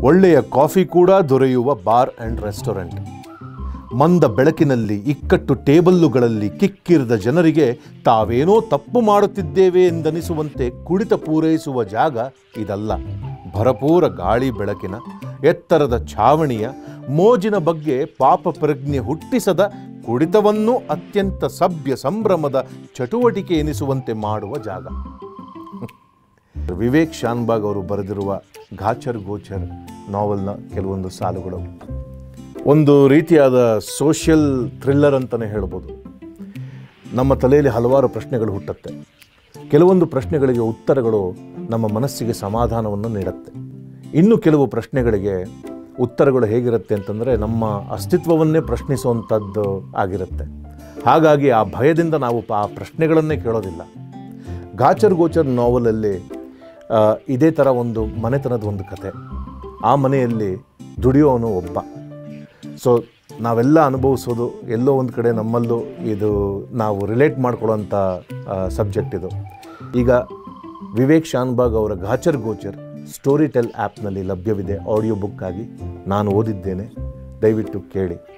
ಒಳ್ಳೆಯ ಕಾಫಿ ಕೂಡ ದೊರೆಯುವ ಬಾರ್ ಆ್ಯಂಡ್ ರೆಸ್ಟೋರೆಂಟ್. ಮಂದ ಬೆಳಕಿನಲ್ಲಿ ಇಕ್ಕಟ್ಟು ಟೇಬಲ್ಲುಗಳಲ್ಲಿ ಕಿಕ್ಕಿರಿದ ಜನರಿಗೆ ತಾವೇನೋ ತಪ್ಪು ಮಾಡುತ್ತಿದ್ದೇವೆ ಎಂದನಿಸುವಂತೆ ಕುಡಿತ ಪೂರೈಸುವ ಜಾಗ ಇದಲ್ಲ. ಭರಪೂರ ಗಾಳಿ ಬೆಳಕಿನ, ಎತ್ತರದ ಛಾವಣಿಯ, ಮೋಜಿನ ಬಗ್ಗೆ ಪಾಪ ಪ್ರಜ್ಞೆ ಹುಟ್ಟಿಸದ, ಕುಡಿತವನ್ನು ಅತ್ಯಂತ ಸಭ್ಯ ಸಂಭ್ರಮದ ಚಟುವಟಿಕೆ ಎನಿಸುವಂತೆ ಮಾಡುವ ಜಾಗ. ವಿವೇಕ್ ಶಾನ್ಬಾಗ್ ಅವರು ಬರೆದಿರುವ ಘಾಚರ್ ಗೋಚರ್ ನಾವೆಲ್ನ ಕೆಲವೊಂದು ಸಾಲುಗಳು. ಒಂದು ರೀತಿಯಾದ ಸೋಷಿಯಲ್ ಥ್ರಿಲ್ಲರ್ ಅಂತಲೇ ಹೇಳ್ಬೋದು. ನಮ್ಮ ತಲೆಯಲ್ಲಿ ಹಲವಾರು ಪ್ರಶ್ನೆಗಳು ಹುಟ್ಟುತ್ತೆ. ಕೆಲವೊಂದು ಪ್ರಶ್ನೆಗಳಿಗೆ ಉತ್ತರಗಳು ನಮ್ಮ ಮನಸ್ಸಿಗೆ ಸಮಾಧಾನವನ್ನು ನೀಡುತ್ತೆ. ಇನ್ನು ಕೆಲವು ಪ್ರಶ್ನೆಗಳಿಗೆ ಉತ್ತರಗಳು ಹೇಗಿರುತ್ತೆ ಅಂತಂದರೆ ನಮ್ಮ ಅಸ್ತಿತ್ವವನ್ನೇ ಪ್ರಶ್ನಿಸುವಂಥದ್ದು ಆಗಿರುತ್ತೆ. ಹಾಗಾಗಿ ಆ ಭಯದಿಂದ ನಾವು ಆ ಪ್ರಶ್ನೆಗಳನ್ನೇ ಕೇಳೋದಿಲ್ಲ. ಗಾಚರ್ ಗೋಚರ್ ನಾವಲಲ್ಲಿ ಇದೇ ಥರ ಒಂದು ಮನೆತನದ ಒಂದು ಕತೆ. ಆ ಮನೆಯಲ್ಲಿ ದುಡಿಯೋನು ಒಬ್ಬ. ಸೊ ನಾವೆಲ್ಲ ಅನುಭವಿಸೋದು, ಎಲ್ಲೋ ಒಂದು ಕಡೆ ನಮ್ಮಲ್ಲೂ ಇದು ನಾವು ರಿಲೇಟ್ ಮಾಡ್ಕೊಳ್ಳೋಂಥ ಸಬ್ಜೆಕ್ಟ್ ಇದು. ಈಗ ವಿವೇಕ್ ಶಾನ್ಬಾಗ್ ಅವರ ಗಾಚರ್ ಗೋಚರ್ ಸ್ಟೋರಿ ಟೆಲ್ ಆ್ಯಪ್ನಲ್ಲಿ ಲಭ್ಯವಿದೆ. ಆಡಿಯೋ ಬುಕ್ಕಾಗಿ ನಾನು ಓದಿದ್ದೇನೆ. ದಯವಿಟ್ಟು ಕೇಳಿ.